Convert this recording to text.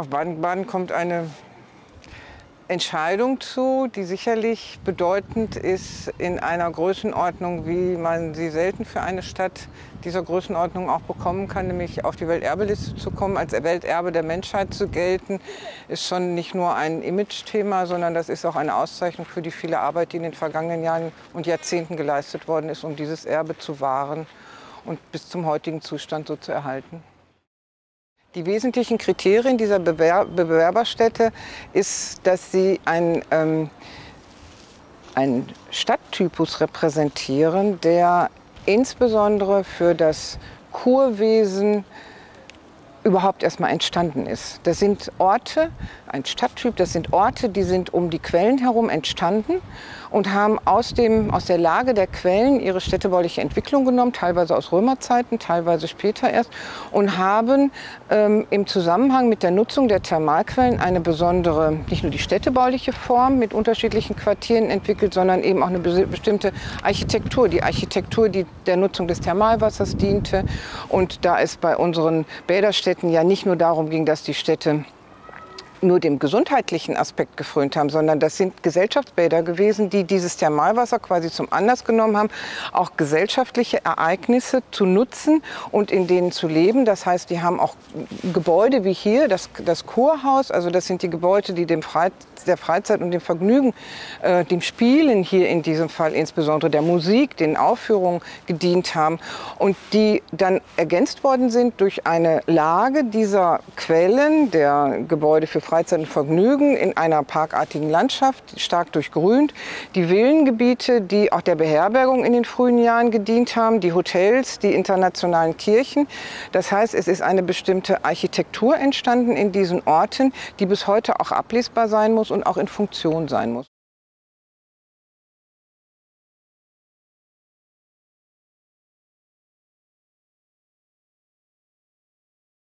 Auf Baden-Baden kommt eine Entscheidung zu, die sicherlich bedeutend ist in einer Größenordnung, wie man sie selten für eine Stadt dieser Größenordnung auch bekommen kann, nämlich auf die Welterbeliste zu kommen, als Welterbe der Menschheit zu gelten, ist schon nicht nur ein Image-Thema, sondern das ist auch eine Auszeichnung für die viele Arbeit, die in den vergangenen Jahren und Jahrzehnten geleistet worden ist, um dieses Erbe zu wahren und bis zum heutigen Zustand so zu erhalten. Die wesentlichen Kriterien dieser Bewer Bewerberstätte ist, dass sie ein, ähm, einen Stadttypus repräsentieren, der insbesondere für das Kurwesen überhaupt erstmal entstanden ist. Das sind Orte, ein Stadttyp, das sind Orte, die sind um die Quellen herum entstanden und haben aus, dem, aus der Lage der Quellen ihre städtebauliche Entwicklung genommen, teilweise aus Römerzeiten, teilweise später erst, und haben ähm, im Zusammenhang mit der Nutzung der Thermalquellen eine besondere, nicht nur die städtebauliche Form mit unterschiedlichen Quartieren entwickelt, sondern eben auch eine bestimmte Architektur, die Architektur, die der Nutzung des Thermalwassers diente. Und da es bei unseren Bäderstädten ja nicht nur darum ging, dass die Städte nur dem gesundheitlichen Aspekt gefrönt haben, sondern das sind Gesellschaftsbäder gewesen, die dieses Thermalwasser quasi zum Anlass genommen haben, auch gesellschaftliche Ereignisse zu nutzen und in denen zu leben. Das heißt, die haben auch Gebäude wie hier, das, das Kurhaus, also das sind die Gebäude, die dem Freiz der Freizeit und dem Vergnügen, äh, dem Spielen hier in diesem Fall insbesondere der Musik, den Aufführungen gedient haben und die dann ergänzt worden sind durch eine Lage dieser Quellen, der Gebäude für Freizeit und Vergnügen in einer parkartigen Landschaft, stark durchgrünt. Die Villengebiete, die auch der Beherbergung in den frühen Jahren gedient haben, die Hotels, die internationalen Kirchen. Das heißt, es ist eine bestimmte Architektur entstanden in diesen Orten, die bis heute auch ablesbar sein muss und auch in Funktion sein muss.